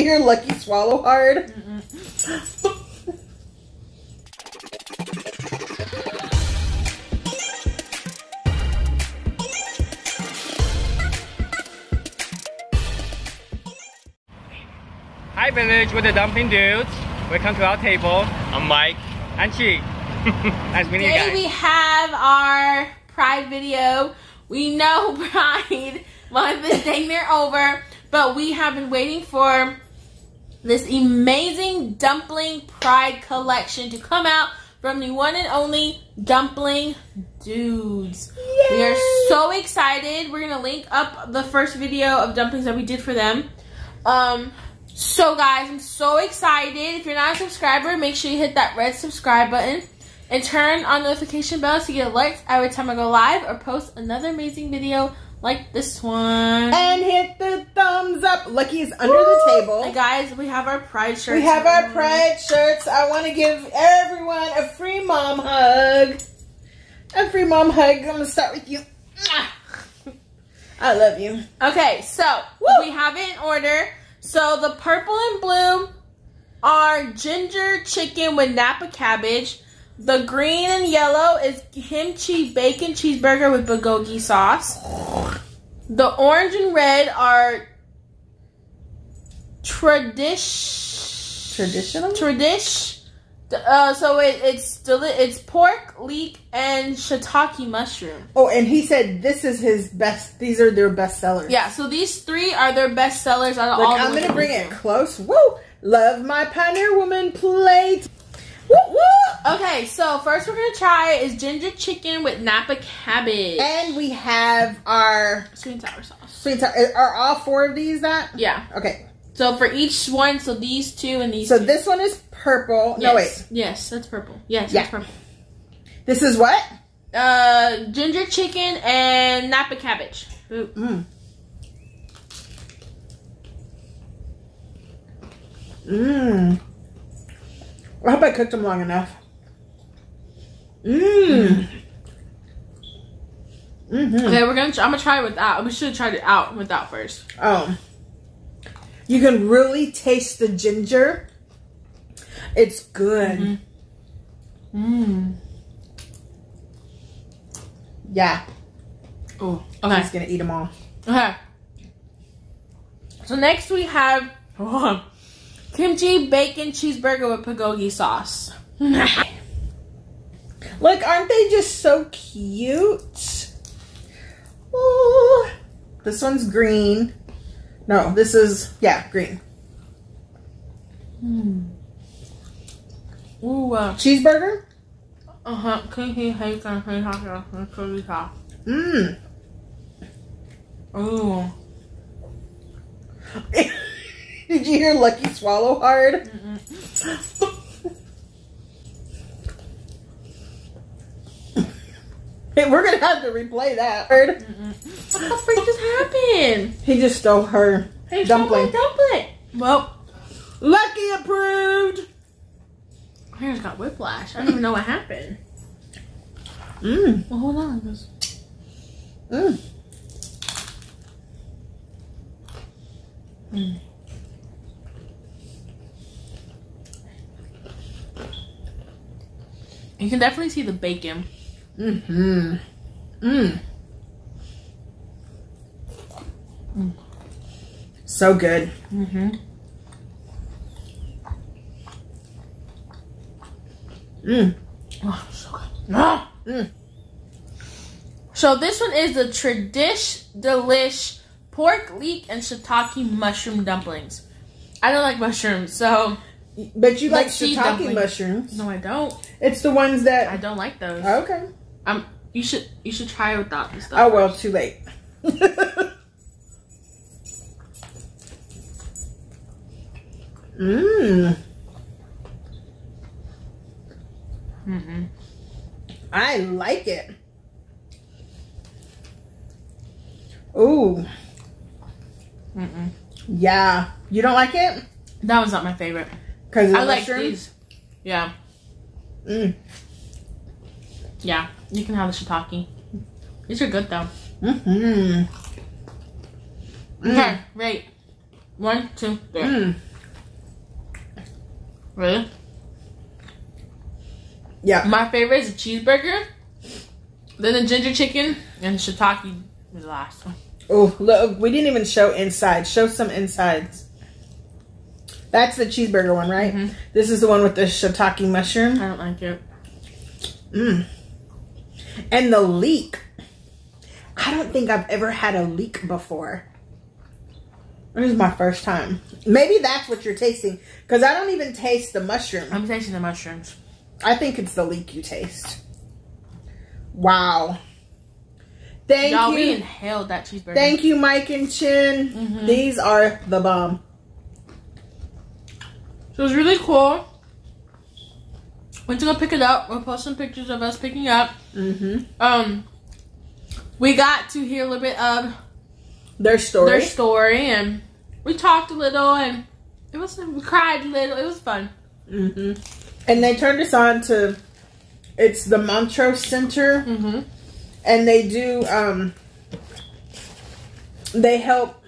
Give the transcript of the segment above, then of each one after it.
you hear Lucky swallow hard? Hi village with the dumpling dudez. Welcome to our table. I'm Mike. And Chi. nice meeting you Today guys. we have our Pride video. We know Pride month is dang near over, but we have been waiting for this amazing dumpling Pride collection to come out from the one and only Dumpling Dudez. We are so excited. We're gonna link up the first video of dumplings that we did for them. Um, so guys, I'm so excited. If you're not a subscriber, make sure you hit that red subscribe button and turn on notification bells to get alerts every time I go live or post another amazing video like this one. And hit the thumbs up. Lucky is under the table. And guys, we have our pride shirts. We have our mm. pride shirts. I want to give everyone a free mom hug. A free mom hug. I'm going to start with you. I love you. Okay, so we have it in order. So the purple and blue are ginger chicken with Napa cabbage. The green and yellow is kimchi bacon cheeseburger with bulgogi sauce. The orange and red are tradish Traditional? tradish. Uh, so it, it's deli- it's pork, leek, and shiitake mushroom. Oh, and he said this is his best. These are their best sellers. Yeah, so these three are their best sellers out of Look, all. I'm going to bring it close. Woo! Love my Pioneer Woman plate. Woo, woo! Okay, so first we're gonna try is ginger chicken with Napa cabbage. And we have our sweet and sour sauce. sweet and sour. Are all four of these that? Yeah. Okay. So for each one, so these two and these. So two. this one is purple. Yes. No, wait. Yes, that's purple. Yes, Yeah. that's purple. This is what? Uh, ginger chicken and Napa cabbage. Ooh. Mmm. Mmm. I hope I cooked them long enough. Mmm. Mm-hmm. Okay, we're gonna. Try, I'm gonna try it without. We should have tried it out without first. Oh. You can really taste the ginger. It's good. Mmm. Yeah. Oh. I'm Okay. just gonna eat them all. Okay. So next we have oh, kimchi bacon cheeseburger with bulgogi sauce. Look, aren't they just so cute? Ooh. This one's green. No, this is yeah, green. Hmm. Ooh. Uh Cheeseburger? huh. Kimchi bacon cheeseburger with bulgogi sauce. Mmm. Ooh. Did you hear Lucky swallow hard? Hey, we're gonna have to replay that. Heard? What the freak just happened? He just stole her Hey, stole my dumpling. dumpling. Well, Lucky approved. I just got whiplash. I don't even know what happened. Mmm. Well, hold on. 'cause- Mmm. You can definitely see the bacon. Mm-hmm. Mmm. So good. Mm-hmm. Mmm. Oh, so good. Ah! Mm. So this one is the Tradish Delish pork leek and shiitake mushroom dumplings. I don't like mushrooms, so But you like, Like shiitake dumpling. mushrooms. no, I don't. It's the ones that I don't like those. Okay. Um, you should you should try it without the stuff. Oh well, too late. Mmm. Mm-mm. I like it. Ooh. Mm-mm. Yeah. You don't like it? That was not my favorite. Because I like these. Yeah, Mm. yeah. You can have the shiitake. These are good though. Mm-hmm. Okay, right. One, two, three. Mm. Really? Yeah. My favorite is a cheeseburger, then the ginger chicken, and shiitake is the last one. Oh, look, we didn't even show inside. Show some insides. That's the cheeseburger one, right? Mhm. This is the one with the shiitake mushroom. I don't like it. Mm. And the leek. I don't think I've ever had a leek before. This is my first time. Maybe that's what you're tasting. Because I don't even taste the mushroom. I'm tasting the mushrooms. I think it's the leek you taste. Wow. Thank Y'all, we you. inhaled that cheeseburger. Thank you, Mike and Chin. Mhm. These are the bomb. So it was really cool. Went to go pick it up. We'll post some pictures of us picking up. Mm-hmm. Um, we got to hear a little bit of Their story. their story, and we talked a little, and it was we cried a little. It was fun. hmm And they turned us on to it's the Montrose Center, Mm-hmm. and they do um they help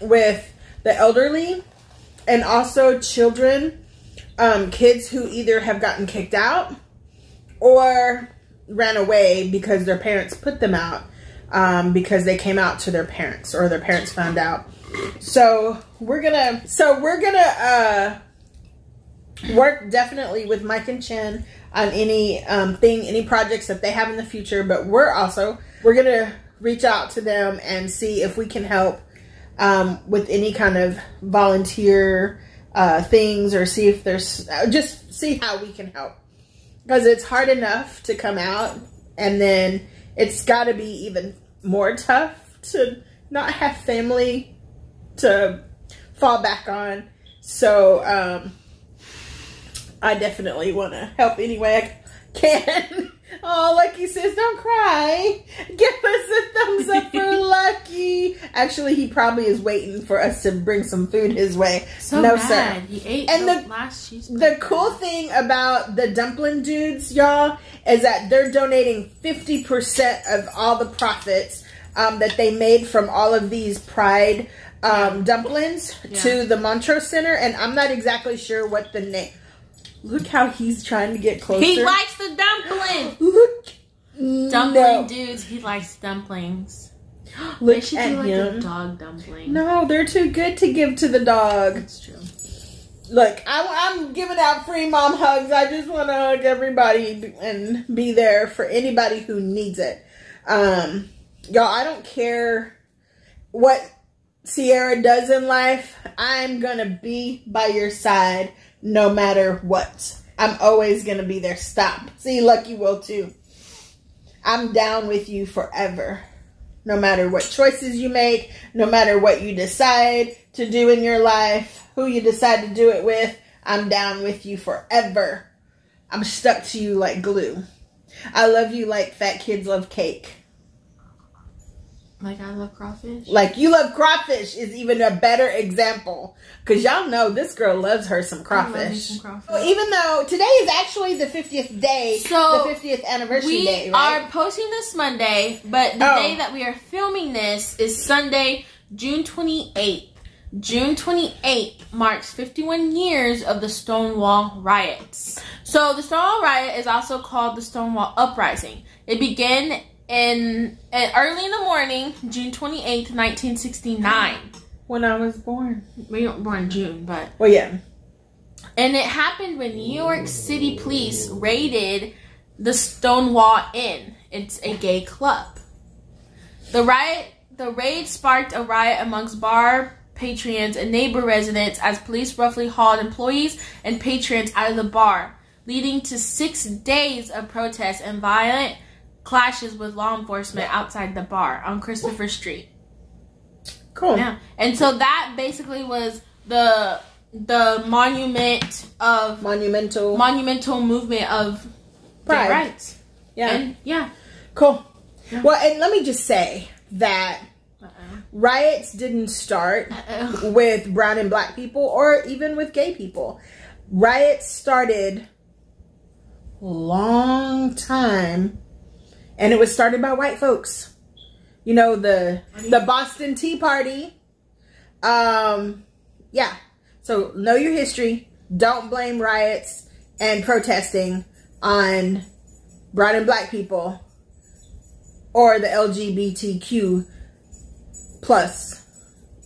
with the elderly and also children, um, kids who either have gotten kicked out or ran away because their parents put them out um, because they came out to their parents or their parents found out. So we're gonna so we're gonna uh work definitely with Mike and Chen on any um, thing, any projects that they have in the future. But we're also we're gonna reach out to them and see if we can help um, with any kind of volunteer uh, things, or see if there's uh, just see how we can help because it's hard enough to come out, and then it's got to be even more tough to not have family to fall back on. So um, I definitely want to help any way Can. Oh, Lucky says, don't cry. Give us a thumbs up for Lucky. Actually, he probably is waiting for us to bring some food his way. So no, bad. sir. He ate And the, the- last cheese. The cool thing about the dumpling dudez, y'all, is that they're donating 50% of all the profits um, that they made from all of these Pride um, dumplings Yeah. to the Montrose Center. And I'm not exactly sure what the name. Look how he's trying to get closer. He likes the dumpling. Look. Dumpling no. dudes. He likes dumplings. Look they should at do like a him. dog dumpling. No, they're too good to give to the dog. That's true. Look, I, I'm giving out free mom hugs. I just want to hug everybody and be there for anybody who needs it. Um, y'all, I don't care what Sierra does in life. I'm gonna be by your side no matter what. I'm always gonna be there. Stop. See, Lucky will too. I'm down with you forever. No matter what choices you make, no matter what you decide to do in your life, who you decide to do it with, I'm down with you forever. I'm stuck to you like glue. I love you like fat kids love cake. Like I love crawfish. Like you love crawfish is even a better example. Cause y'all know this girl loves her some crawfish. some crawfish. So even though today is actually the 50th day, So, the 50th anniversary we day, right? are posting this Monday, but the Oh. day that we are filming this is Sunday, June 28th. June 28th marks 51 years of the Stonewall riots. So the Stonewall riot is also called the Stonewall Uprising. It began in, in early in the morning, June 28th, 1969. when I was born. We weren't born June, but Well, yeah. and it happened when New York City police raided the Stonewall Inn. It's a gay club. The riot, the raid sparked a riot amongst bar patrons and neighbor residents as police roughly hauled employees and patrons out of the bar, leading to six days of protests and violent clashes with law enforcement outside the bar on Christopher Street. Cool. Yeah. And so that basically was the the monument of Monumental. monumental movement of Pride. rights. yeah. And yeah. cool. Yeah. Well, and let me just say that Uh-oh. riots didn't start Uh-oh. with brown and black people or even with gay people. Riots started long time and it was started by white folks. You know the the Boston Tea Party. Um yeah. So know your history. don't blame riots and protesting on brown and black people or the LGBTQ plus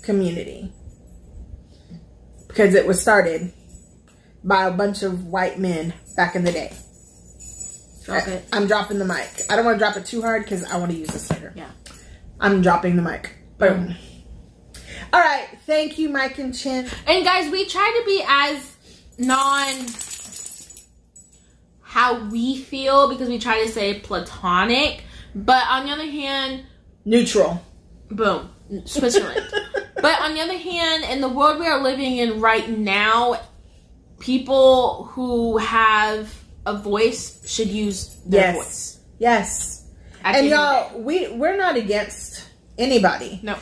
community because it was started by a bunch of white men back in the day. Drop it. I'm dropping the mic. I don't want to drop it too hard because I want to use this later. Yeah. I'm dropping the mic. Boom. Mm. All right. Thank you, Mike and Chin. And guys, we try to be as non how we feel because we try to say platonic, but on the other hand, Neutral. boom, Switzerland. but on the other hand, in the world we are living in right now, people who have a voice should use their Yes. voice. Yes. At And y'all, we we're not against anybody. No.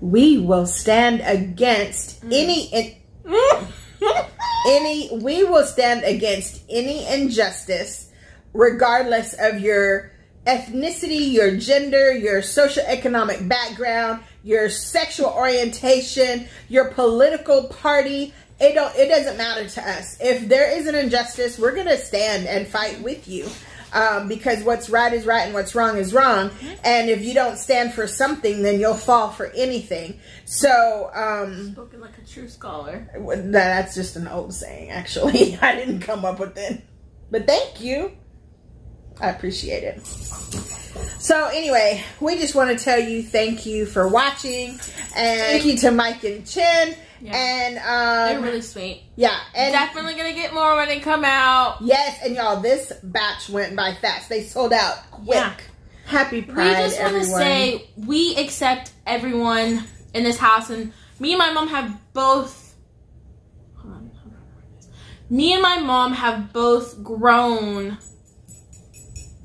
We will stand against mm. any no. any we will stand against any injustice regardless of your ethnicity your gender your socioeconomic background your sexual orientation your political party it don't it doesn't matter to us if there is an injustice we're gonna stand and fight with you um, because what's right is right and what's wrong is wrong and if you don't stand for something then you'll fall for anything so um Spoken like a true scholar. That's just an old saying, actually. I didn't come up with it. But thank you. I appreciate it. So, anyway, we just want to tell you thank you for watching. And thank you to Mike and Chin. Yeah. And, They're um, really sweet. yeah. And Definitely gonna get more when they come out. yes, and y'all, this batch went by fast. They sold out quick. Yeah. Happy Pride, we just want to say we accept everyone in this house, and me and my mom have both. Hold on, hold on. Me and my mom have both grown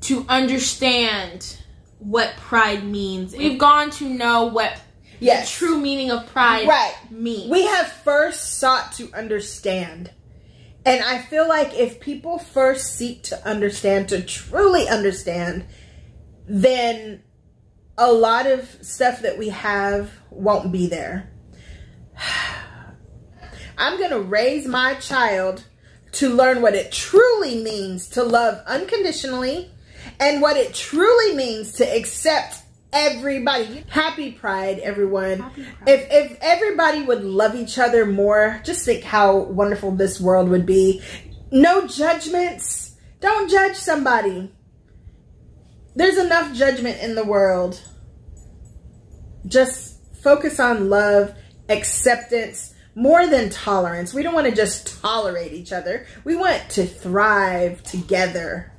to understand what pride means. We've gone to know what yes. the true meaning of pride Right. means. We have first sought to understand. And I feel like if people first seek to understand, to truly understand, then a lot of stuff that we have won't be there. I'm going to raise my child to learn what it truly means to love unconditionally and what it truly means to accept everybody. Happy Pride, everyone. Happy Pride. If if everybody would love each other more, just think how wonderful this world would be. No judgments. Don't judge somebody. There's enough judgment in the world. Just focus on love, acceptance, more than tolerance. We don't want to just tolerate each other. We want to thrive together.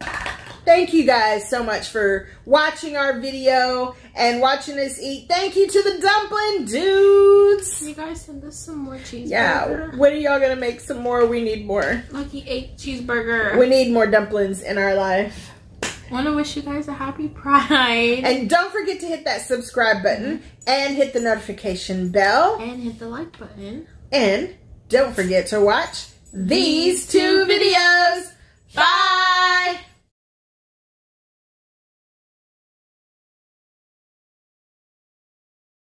Thank you guys so much for watching our video and watching us eat. Thank you to the dumpling dudez. Can you guys send us some more cheeseburger? Yeah, when are y'all gonna make some more? We need more. Lucky ate cheeseburger. We need more dumplings in our life. I want to wish you guys a happy Pride. And don't forget to hit that subscribe button and hit the notification bell. and hit the like button. And don't forget to watch these two videos. Bye!